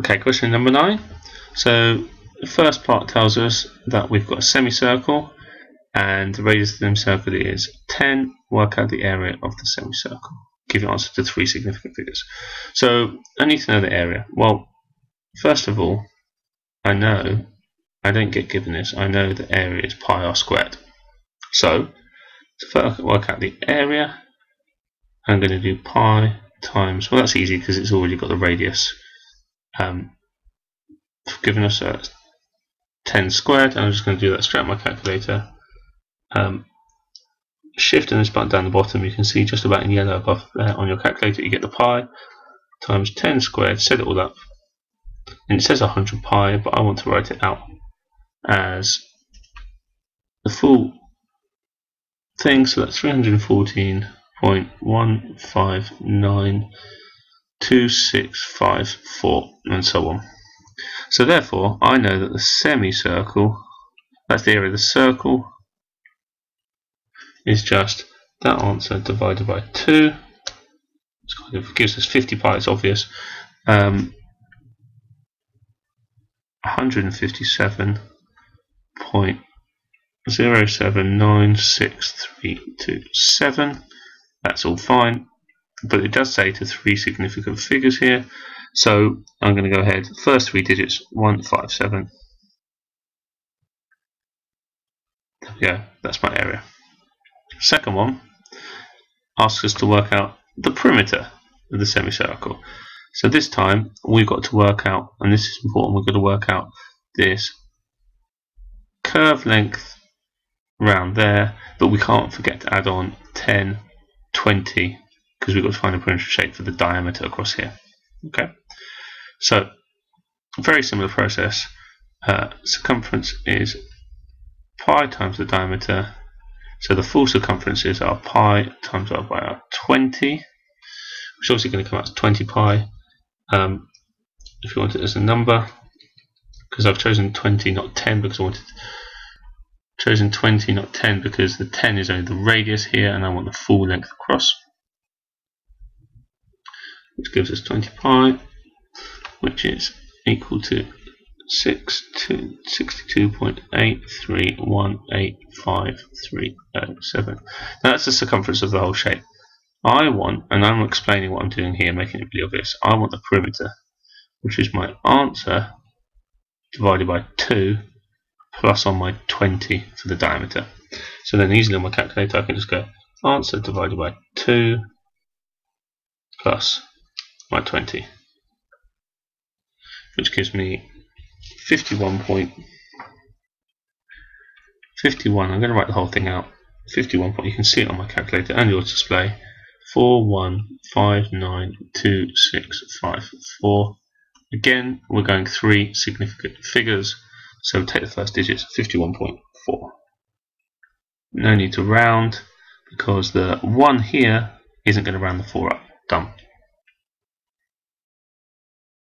Okay, question number nine. So the first part tells us that we've got a semicircle and the radius of the semicircle is 10. Work out the area of the semicircle. Give your answer to three significant figures. So I need to know the area. Well, first of all, I know I don't get given this. I know the area is pi r squared. So to work out the area, I'm going to do pi times. Well, that's easy because it's already got the radius um, given us a 10 squared and I'm just going to do that straight on my calculator. Um, shifting this button down the bottom you can see just about in yellow above there on your calculator you get the pi times 10 squared set it all up and it says 100 pi but I want to write it out as the full thing so that's 314.1592654 and so on so therefore, I know that the semicircle, that's the area of the circle, is just that answer divided by 2. It gives us 50 pi, it's obvious. Um, 157.079632. That's all fine, but it does say to three significant figures here. So I'm going to go ahead, first three digits, 157. There we go, that's my area. Second one asks us to work out the perimeter of the semicircle. So this time we've got to work out, and this is important, we've got to work out this curve length around there, but we can't forget to add on 10, 20, because we've got to find a perimeter shape for the diameter across here. Okay, so very similar process. Uh, circumference is pi times the diameter. So the full circumferences are pi times r by r 20, which is obviously going to come out to 20 pi. Um, if you want it as a number, because I've chosen 20, not 10, because I wanted chosen 20, not 10, because the 10 is only the radius here, and I want the full length across which gives us 20 pi, which is equal to 6 62.83185307. That's the circumference of the whole shape. I want, and I'm explaining what I'm doing here, making it really obvious, I want the perimeter, which is my answer divided by 2 plus on my 20 for the diameter. So then easily on my calculator I can just go answer divided by 2 plus by 20 which gives me 51 point 51 I'm going to write the whole thing out. 51 point. You can see it on my calculator and your display. 41592654 again we're going three significant figures. So take the first digits 51.4 no need to round because the 1 here isn't going to round the 4 up. Done